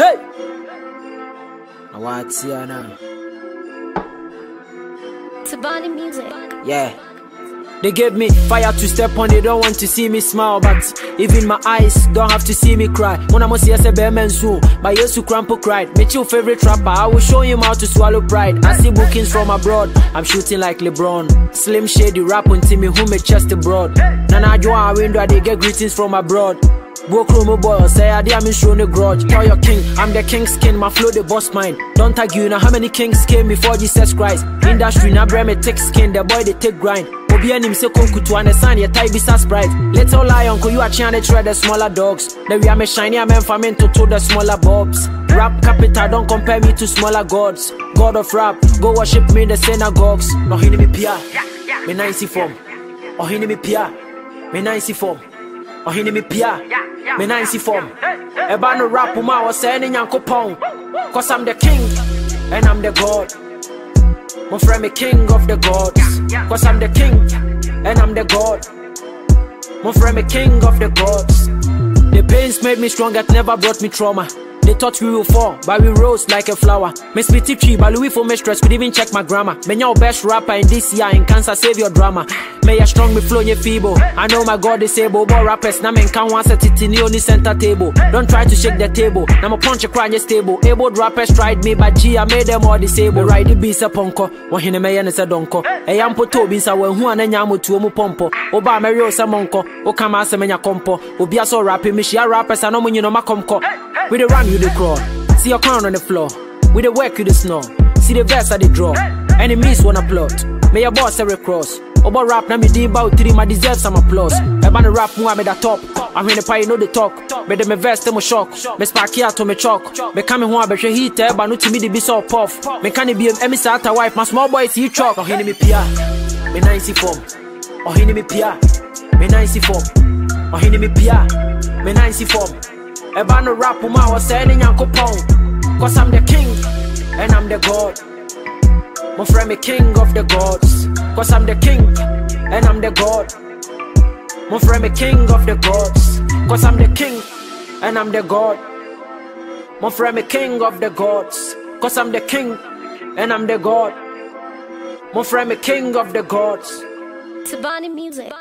Hey! Awatiana. Tubhani music. Yeah. They gave me fire to step on, they don't want to see me smile, but even my eyes don't have to see me cry. When I'm see a bear soon, but yes, you crampo cried. Meet your favorite rapper, I will show him how to swallow pride. I see bookings from abroad, I'm shooting like LeBron. Slim shady rap on Timmy who make chest abroad. Nana Joa window, they get greetings from abroad. Go chromo boy, say I am show no grudge. Tell your king, I'm the king's skin, my flow the boss mine. Don't argue now how many kings came before Jesus Christ. Industry now brand me take skin, the boy they take grind. Obi anim se konku to understand your type bisa sprite. Little lion, ko you are trying to try the smaller dogs. Now we are me shiny, I'm in to the smaller bobs. Rap capital, don't compare me to smaller gods. God of rap, go worship me in the synagogues. No hini me pia, me nice form. Oh hini me pia, me nice form. Oh hini me pia, me nice form. Eba no rap uma was saying in Yankopon. Cause I'm the king and I'm the god. My friend me king of the gods. Cause I'm the king and I'm the god. My friend me king of the gods. The pains made me strong, it never brought me trauma. They thought we will fall, but we rose like a flower. Me spit tree, but Louis for me stress, could even check my grammar. Me your best rapper in this year in cancer, save your drama. May ya strong, me flow, you feeble. I know my God is able, but rappers, now men can want set it in the only center table. Don't try to shake the table, now my punch a cry stable. Able rappers tried me, but G, I made them all disabled. Ride the beast a ponko, one hine me and a donko. A yam poto bin sa when who and yamu to mu pompo. Oba Mario Samonko, o kama semenya compo. Obia so rapping, me share rappers, I know when you know my. We the run, you the crawl. See your crown on the floor. We the work, you the snow. See the verse I the draw. Enemies wanna plot. May your boss every cross. Oba rap na me di bout three, my deserve some applause. Eba the rap more me the top. I'm in the pie, know the talk. Me de me vest me shock. Me spark here to me chalk. Me come home be hwe heat eh, eba no to me the be so puff. Me can be em sa ata wife, my small boy see chalk. Oh hini me pia. Oh, me nice form. Oh hini me pia. Me nice form. Oh hini me pia. Me nice form. Eba no rap uma was saying in. Cause I'm the king and I'm the god. My friend me king of the gods. Cause I'm the king and I'm the god. My friend me king of the gods. Cause I'm the king and I'm the god. My friend me king of the gods. Cause I'm the king and I'm the god. My friend me king of the gods. Tubhani music.